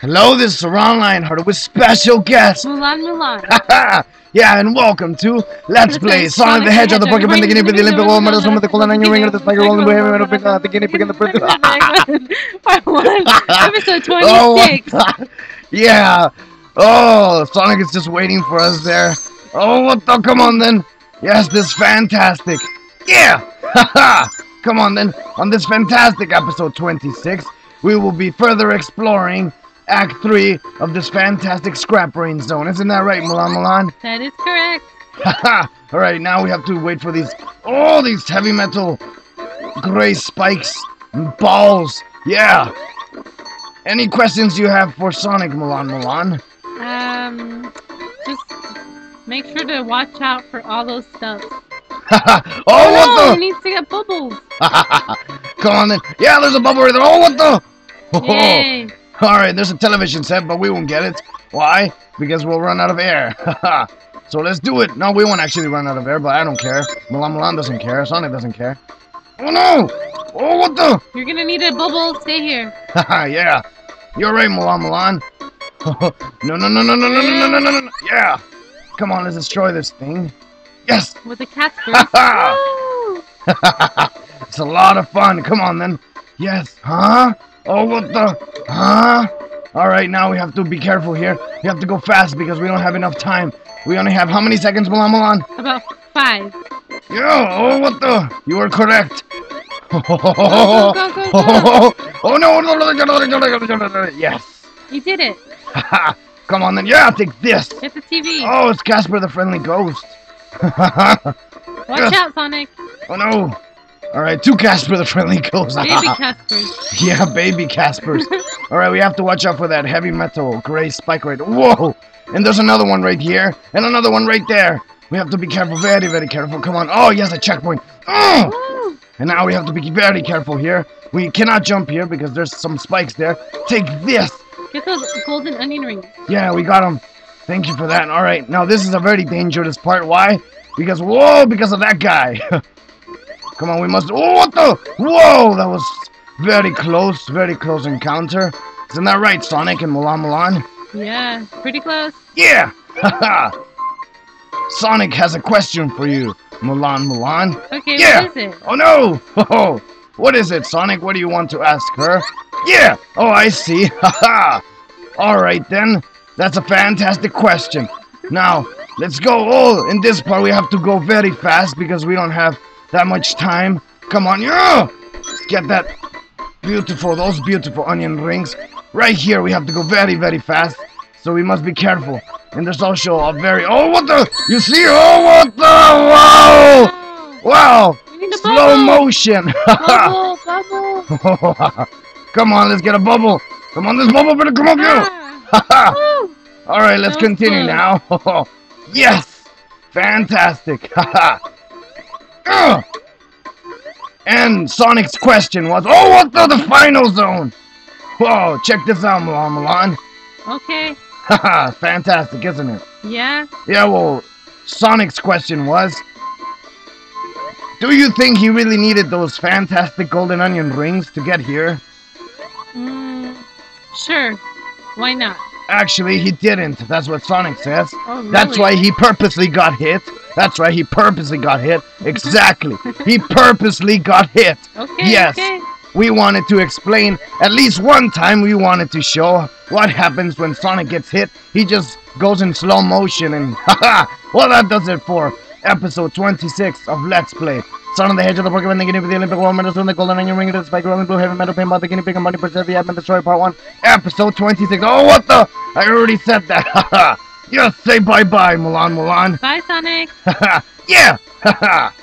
Hello, this is Ron Lionheart with special guest. Mulan Mulan. yeah, and welcome to Let's Play Sonic the Hedgehog, the Pokemon, the Guinea Pig, the Olympic Gold Medal, some of the Ring, the Spiker, Golden Boy, Metal Pig, the Guinea Pig, and the Prince. Part 1, episode 26. Oh, yeah. Oh, Sonic is just waiting for us there. Oh, what the? Come on then. Yes, this is fantastic. Yeah. Come on then. On this fantastic episode 26, we will be further exploring Act 3 of this fantastic Scrap Brain Zone. Isn't that right, Mulan Mulan? That is correct. Haha! Alright, now we have to wait for these. Oh, these heavy metal gray spikes and balls. Yeah! Any questions you have for Sonic, Mulan Mulan? Um, just make sure to watch out for all those stuff. oh, what no, what it needs to get bubbles. the? Come on then. Yeah, there's a bubble right there. Oh, what the? Yay. Alright, there's a television set, but we won't get it. Why? Because we'll run out of air. so let's do it. No, we won't actually run out of air, but I don't care. Mulan Mulan doesn't care. Sonic doesn't care. Oh no! Oh, what the? You're gonna need a bubble. Stay here. Haha, yeah. You're right, Mulan Mulan. no, no, no, no, no, no, no, no, no, no, no. Yeah. Come on, let's destroy this thing. Yes. With the cat's Ha it's a lot of fun. Come on, then. Yes. Huh? Oh, what the? Huh? Alright, now we have to be careful here. We have to go fast because we don't have enough time. We only have how many seconds, Mulan Mulan? About five. Yeah. oh, what the? You are correct. Oh, no. Yes. You did it. Come on, then. Yeah, take this. Get the TV. Oh, it's Casper the Friendly Ghost. Watch yes. out, Sonic. Oh, no. Alright, two Casper the Friendly Ghost. Baby Caspers. Yeah, baby Caspers. Alright, we have to watch out for that heavy metal gray spike right Whoa! And there's another one right here, and another one right there. We have to be careful, very, very careful. Come on. Oh, yes, a checkpoint. Oh! And now we have to be very careful here. We cannot jump here because there's some spikes there. Take this. Get those golden onion rings. Yeah, we got them. Thank you for that. Alright, now this is a very dangerous part. Why? Because, whoa, because of that guy. Come on, we must... Oh, what the? Whoa, that was very close, very close encounter. Isn't that right, Sonic and Mulan Mulan? Yeah, pretty close. Yeah! Haha! Sonic has a question for you, Mulan Mulan. Okay, Yeah. what is it? Oh no! Oh, what is it, Sonic? What do you want to ask her? Yeah! Oh, I see. Haha! Alright then. That's a fantastic question. Now, let's go. Oh, in this part we have to go very fast because we don't have that much time. Come on, yeah! Let's get that beautiful, those beautiful onion rings. Right here, we have to go very, very fast. So we must be careful. And there's also a very... Oh, what the... You see? Oh, what the... Wow! Wow! we need a Slow motion! Bubble, bubble. come on, let's get a bubble! Come on, this bubble better come up here! Ah. Woo. Alright, let's continue now. yes! Fantastic! Ugh. and Sonic's question was, Oh, what the, the final zone? Whoa, check this out, Mulan. Okay. Haha, fantastic, isn't it? Yeah. Yeah, well, Sonic's question was, Do you think he really needed those fantastic golden onion rings to get here? Mm, sure. Why not? Actually, he didn't. That's what Sonic says. Oh, really? That's why he purposely got hit. That's right, he purposely got hit. Exactly. he purposely got hit. Okay. Yes. Okay. We wanted to explain, at least one time, we wanted to show what happens when Sonic gets hit. He just goes in slow motion and haha. Well, that does it for episode 26 of Let's Play. Sonic the Hedgehog, the Pokemon, the Guinea Pig, the Olympic World Medal, the Golden Onion Ring, the Spike, Rolling Blue, Heavy Metal, Paintball, the Guinea Pig, and Money Percent, the Admin, Destroy Part 1, episode 26. Oh, what the? I already said that. Haha. Just say bye-bye, Mulan Mulan. Bye, Sonic. yeah!